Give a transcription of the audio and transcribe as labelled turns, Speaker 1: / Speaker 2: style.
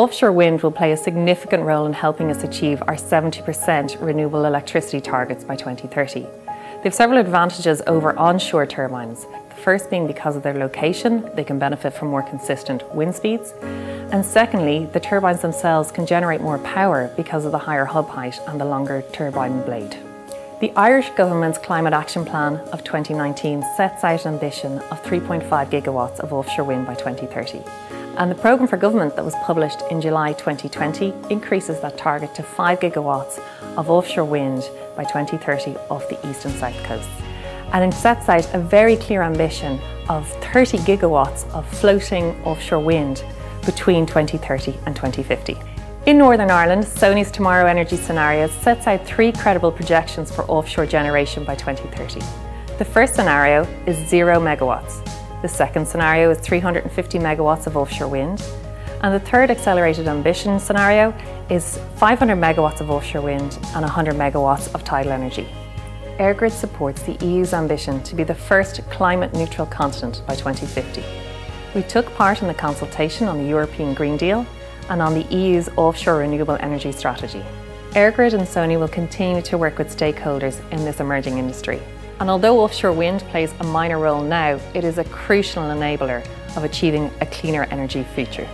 Speaker 1: Offshore wind will play a significant role in helping us achieve our 70% renewable electricity targets by 2030. They have several advantages over onshore turbines. The first being because of their location, they can benefit from more consistent wind speeds. And secondly, the turbines themselves can generate more power because of the higher hub height and the longer turbine blade. The Irish Government's Climate Action Plan of 2019 sets out an ambition of 3.5 gigawatts of offshore wind by 2030. And the programme for government that was published in July 2020 increases that target to 5 gigawatts of offshore wind by 2030 off the east and south coasts. And it sets out a very clear ambition of 30 gigawatts of floating offshore wind between 2030 and 2050. In Northern Ireland, SONI's Tomorrow Energy Scenarios sets out three credible projections for offshore generation by 2030. The first scenario is zero megawatts. The second scenario is 350 megawatts of offshore wind. And the third accelerated ambition scenario is 500 megawatts of offshore wind and 100 megawatts of tidal energy. EirGrid supports the EU's ambition to be the first climate neutral continent by 2050. We took part in the consultation on the European Green Deal and on the EU's offshore renewable energy strategy. EirGrid and SONI will continue to work with stakeholders in this emerging industry. And although offshore wind plays a minor role now, it is a crucial enabler of achieving a cleaner energy future.